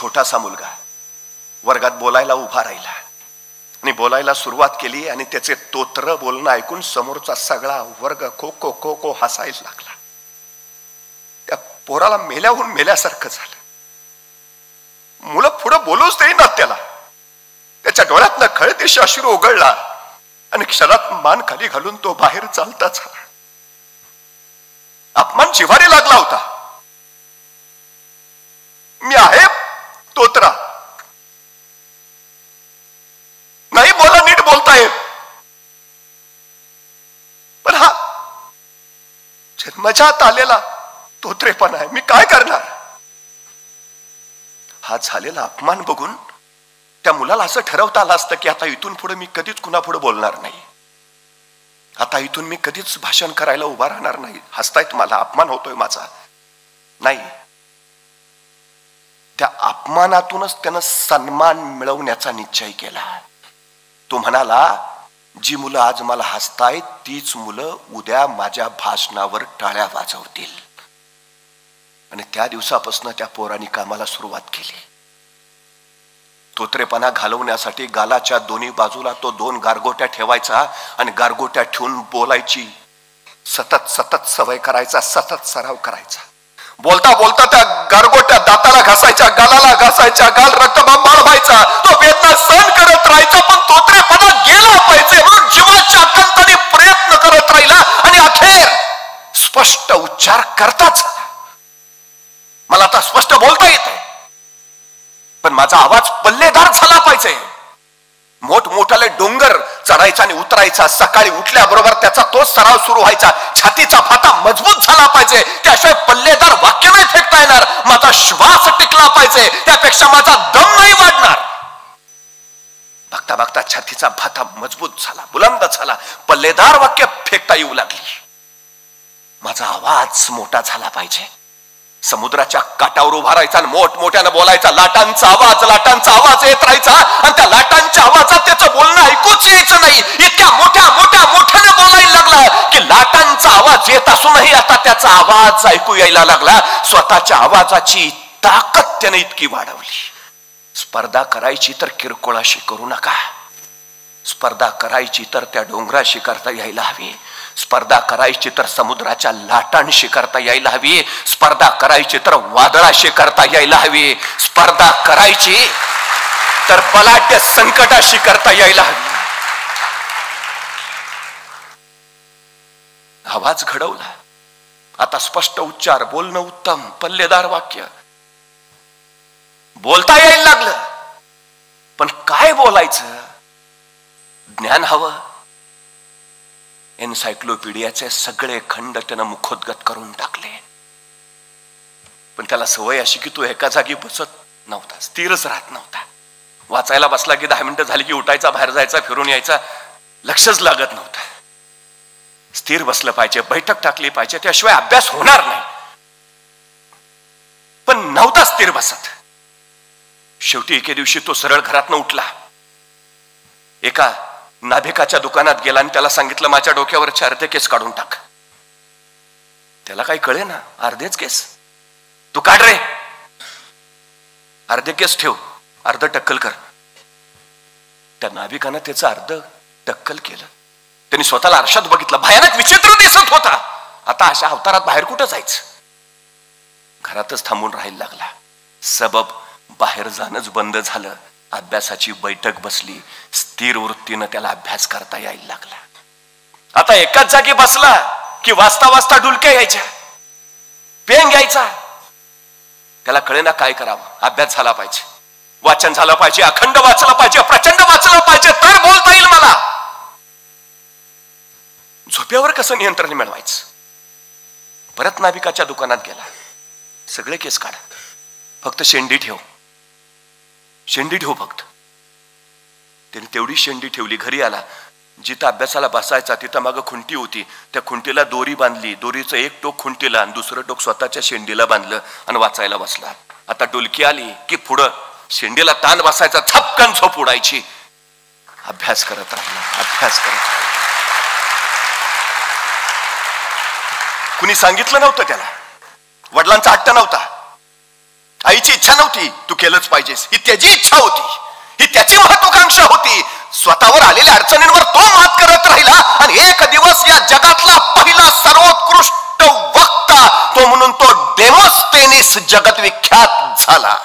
छोटासा मुलगा. वर्गात बोलायला उभा राहिला. आणि बोलायला सुरुवात केली आणि त्याचे तोत्र बोलणं ऐकून समोरचा सगळा वर्ग खो खो खो खो हसायला लागला. त्या पोराला मेल्याहून मेल्यासारखं झालं. मुलं पुढं बोलूच ना त्याला. त्याच्या डोळ्यातनं खळदेश अश्रू उघडला आणि क्षणात मान खाली घालून तो बाहेर चालताच अपमान जिव्हारी लागला होता. मी आहे तोत्रा नाही बोला नीट बोलताय पण हा जन्मजात आलेला तोत्रेपण आहे. मी काय करणार? हा झालेला अपमान बघून त्या मुलाला असं ठरवता आलं असतं की आता इथून पुढे मी कधीच कुणा पुढे बोलणार नाही. आता इथून मी कधीच भाषण करायला उभा राहणार नाही. हसतायत मला. अपमान होतोय माझा. नाही. त्या अपमानातूनच त्यानं सन्मान मिळवण्याचा निश्चय केला. तो म्हणाला जी मुलं आज मला हसतायत तीच मुलं उद्या माझ्या भाषणावर टाळ्या वाजवतील. आणि त्या दिवसापासून त्या पोरांनी कामाला सुरुवात केली. तोत्रेपणा घालवण्यासाठी गालाच्या दोन्ही बाजूला तो दोन गारगोट्या ठेवायचा आणि गारगोट्या ठेवून बोलायची. सतत सतत सवय करायचा सतत सराव करायचा. बोलता बोलता त्या गारगोट्या दाताला घासायच्या गालाला घासायच्या गाल रक्तबांबाळ व्हायचा तो वेदना सहन करत राहायचा पण तोत्रेपणा गेला पाहिजे म्हणून जीवाच्या अकंताने प्रयत्न करत राहिला आणि अखेर स्पष्ट उच्चार करताच मला आता स्पष्ट बोलता येत पण माझा आवाज पल्लेदार झाला पाहिजे. मोठमोठाले डोंगर चढायचा आणि उतरायचा सकाळी उठल्याबरोबर त्याचा तो सराव सुरू व्हायचा. छातीचा फाता मजबूत झाला पाहिजे. त्याशिवाय पल्लेदार वाक्य नाही फेकता येणार माझा श्वास टिकला पाहिजे त्यापेक्षा माझा दम नाही वाढणार. बघता बघता छातीचा भाता मजबूत झाला बुलंद झाला पल्लेदार वाक्य फेकता येऊ लागली. माझा आवाज मोठा झाला पाहिजे. समुद्राच्या काटावर उभा राहायचा आणि मोठमोठ्यानं बोलायचा लाटांचा आवाज लाटांचा आवाज येत राहायचा आणि त्या लाटांच्या आवाजात त्याचं बोलणं ऐकूच यायचं नाही. इतक्या मोठ्या मोठ्या लाटांचा आवाज येत असूनही आता त्याचा आवाज ऐकू यायला लागला. स्वतःच्या आवाजाची ताकद त्याने इतकी वाढवली. स्पर्धा करायची तर किरकोळाशी करू नका. स्पर्धा करायची तर त्या डोंगराशी करता यायला हवी. स्पर्धा करायची तर समुद्राच्या लाटांशी करता यायला हवी. स्पर्धा करायची तर वादळाशी करता यायला हवी. स्पर्धा करायची तर बलाढ्य संकटाशी करता यायला हवी. आवाज घडवला. आता स्पष्ट उच्चार बोलणं उत्तम पल्लेदार वाक्य. बोलता यायला लागलं. पण काय बोलायचं? ज्ञान हवं. एन्सायक्लोपीडियाचे सगळे खंड त्यानं मुखोद्गत करून टाकले. पण त्याला सवय अशी की तो एका जागी बसत नव्हता स्थिरच राहत नव्हता. वाचायला बसला की दहा मिनिटं झाली की उठायचा बाहेर जायचा फिरून यायचा लक्षच लागत नव्हतं. स्थिर बसलं पाहिजे बैठक टाकली पाहिजे त्याशिवाय अभ्यास होणार नाही. पण नव्हता स्थिर बसत. शेवटी एके दिवशी तो सरळ घरातनं उठला. एका नाभिकाच्या दुकानात गेला आणि त्याला सांगितलं माझ्या डोक्यावरचे अर्धे केस काढून टाक. त्याला काही कळे ना अर्धेच केस. तू काढ रे. अर्धे केस ठेव अर्ध टक्कल कर. त्या नाभिकानं त्याचं अर्ध टक्कल केलं. त्यांनी स्वतःला आरशात बघितलं. भयानक विचित्र दिसत होता. आता अशा अवतारात बाहेर कुठं जायचं? घरातच थांबून राहायला लागला. सबब बाहेर जाणंच बंद झालं. अभ्यासाची बैठक बसली. स्थिर वृत्तीनं त्याला अभ्यास करता यायला लागला. आता एकाच जागी बसला की वाचता वाचता डुलक्या यायच्या. पेन घ्यायचा त्याला कळे ना काय करावं. अभ्यास झाला पाहिजे. वाचन झालं पाहिजे. अखंड वाचलं पाहिजे. प्रचंड वाचलं पाहिजे. तर बोलता येईल कसं नियंत्रण मिळवायचं? परत नाभिकाच्या दुकानात गेला. सगळे केस काढ. फक्त शेंडी ठेव. शेंडी ठेव फक्त. त्याने तेवढी शेंडी ठेवली घरी आला. जिथं अभ्यासाला बसायचा तिथं मागं खुंटी होती. त्या खुंटीला दोरी बांधली. दोरीचं एक टोक खुंटीला आणि दुसरं टोक स्वतःच्या शेंडीला बांधलं आणि वाचायला बसला. आता डुलकी आली की पुढं शेंडीला ताण बसायचा थपकन झोप उडायची. अभ्यास करत राहिला अभ्यास करत कुणी सांगितलं नव्हतं त्याला. वडिलांचा हट्ट नव्हता. आईची इच्छा नव्हती तू केलंच पाहिजेस. ही त्याची इच्छा होती. ही त्याची महत्वाकांक्षा होती. स्वतःवर आलेल्या अडचणींवर तो मात करत राहिला आणि एक दिवस या जगातला पहिला सर्वोत्कृष्ट वक्ता तो म्हणून तो डेमोस्टेनिस जगत विख्यात झाला.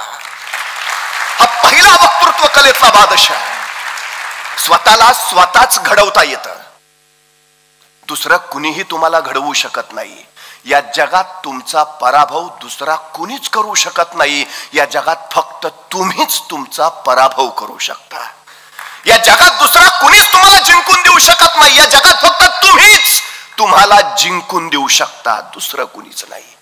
हा पहिला वक्तृत्व कलेचा बादशाह. स्वतःला स्वतःच घडवता येतं. दुसरं कुणीही तुम्हाला घडवू शकत नाही. या जगात तुमचा पराभव दुसरा कुणीच करू शकत नाही. या जगात फक्त तुम्हीच तुमचा पराभव करू शकता. या जगात दुसरा कुणीच तुम्हाला जिंकून देऊ शकत नाही. या जगात फक्त तुम्हीच तुम्हाला जिंकून देऊ शकता. दुसरं कुणीच नाही.